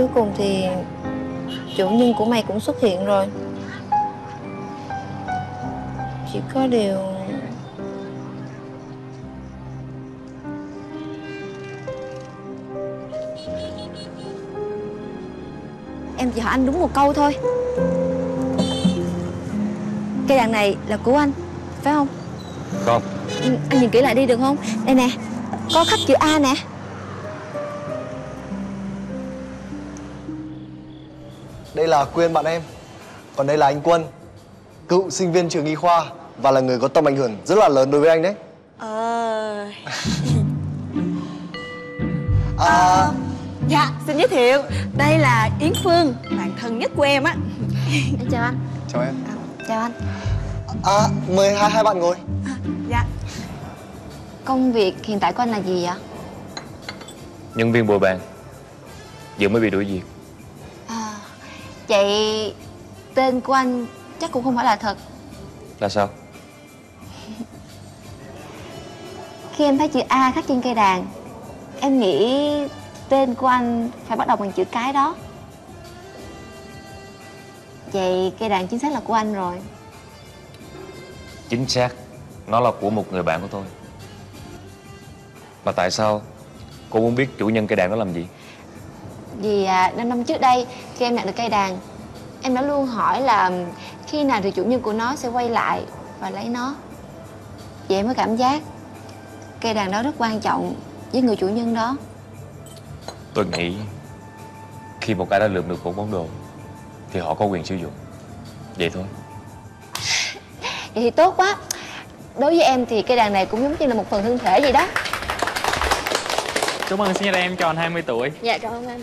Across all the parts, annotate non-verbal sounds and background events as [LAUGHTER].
cuối cùng thì chủ nhân của mày cũng xuất hiện rồi chỉ có điều Em chỉ hỏi anh đúng một câu thôi Cây đàn này là của anh Phải không? Không Ừ, Anh nhìn kỹ lại đi được không? Đây nè Có khắc chữ A nè Đây là Quyên bạn em. Còn đây là anh Quân Cựu sinh viên trường y khoa Và là người có tầm ảnh hưởng rất là lớn đối với anh đấy. Ờ. [LAUGHS] À. Dạ xin giới thiệu. Đây là Yến Phương Bạn thân nhất của em á. Em chào anh. Chào em. Chào anh. À mời hai hai bạn ngồi. Dạ. Công việc hiện tại của anh là gì vậy? Nhân viên bồi bàn. Vừa mới bị đuổi việc. À, vậy tên của anh chắc cũng không phải là thật. Là sao? [LAUGHS] Khi em thấy chữ A khắc trên cây đàn Em nghĩ tên của anh phải bắt đầu bằng chữ cái đó. Vậy cây đàn chính xác là của anh rồi. Chính xác. Nó là của một người bạn của tôi. Mà tại sao Cô muốn biết chủ nhân cây đàn đó làm gì Vì à, 5 năm trước đây khi em nhận được cây đàn Em đã luôn hỏi là khi nào thì chủ nhân của nó sẽ quay lại và lấy nó. Vậy em mới cảm giác cây đàn đó rất quan trọng với người chủ nhân đó? Tôi nghĩ Khi một ai đã lượm được một món đồ Thì họ có quyền sử dụng. Vậy thôi. [LAUGHS] Vậy thì tốt quá. Đối với em thì cây đàn này cũng giống như là một phần thân thể vậy đó. Chúc mừng sinh nhật em tròn 20 tuổi. Dạ cảm ơn anh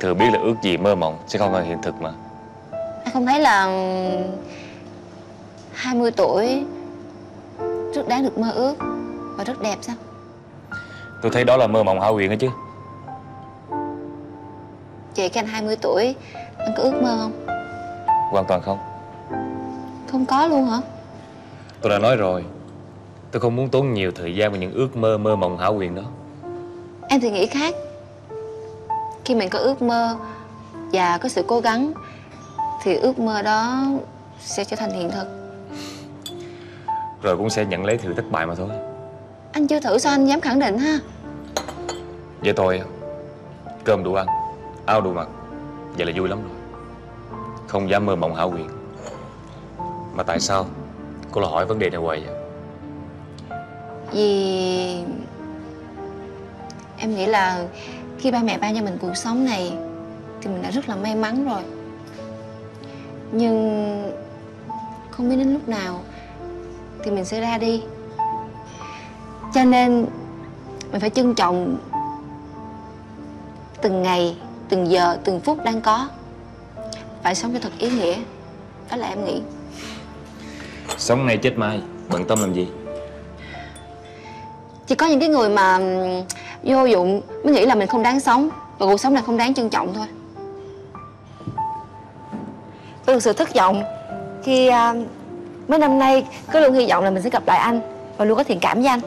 Thừa biết là ước gì mơ mộng Sẽ không thành hiện thực mà. Anh không thấy là 20 tuổi Rất đáng được mơ ước Và rất đẹp sao? Tôi thấy đó là mơ mộng hão huyền đó chứ. Vậy cái anh 20 tuổi Anh có ước mơ không? Hoàn toàn không. Không có luôn hả? Tôi đã nói rồi Tôi không muốn tốn nhiều thời gian vào những ước mơ mơ mộng hão huyền đó. Em thì nghĩ khác Khi mình có ước mơ Và có sự cố gắng Thì ước mơ đó Sẽ trở thành hiện thực. Rồi cũng sẽ nhận lấy thử thất bại mà thôi. Anh chưa thử sao anh dám khẳng định ha? Vậy thôi Cơm đủ ăn Áo đủ mặc Vậy là vui lắm rồi. Không dám mơ mộng hão huyền. Mà tại sao? Cô lại hỏi vấn đề này hoài vậy? Vì Em nghĩ là Khi ba mẹ ban cho mình cuộc sống này Thì mình đã rất là may mắn rồi. Nhưng Không biết đến lúc nào Thì mình sẽ ra đi. Cho nên Mình phải trân trọng Từng ngày Từng giờ, từng phút đang có. Phải sống cho thật ý nghĩa. Đó là em nghĩ. Sống nay chết mai Bận tâm làm gì? Chỉ có những cái người mà vô dụng mới nghĩ là mình không đáng sống và cuộc sống này không đáng trân trọng thôi. Tôi thực sự thất vọng khi uh, mấy năm nay cứ luôn hy vọng là mình sẽ gặp lại anh và luôn có thiện cảm với anh.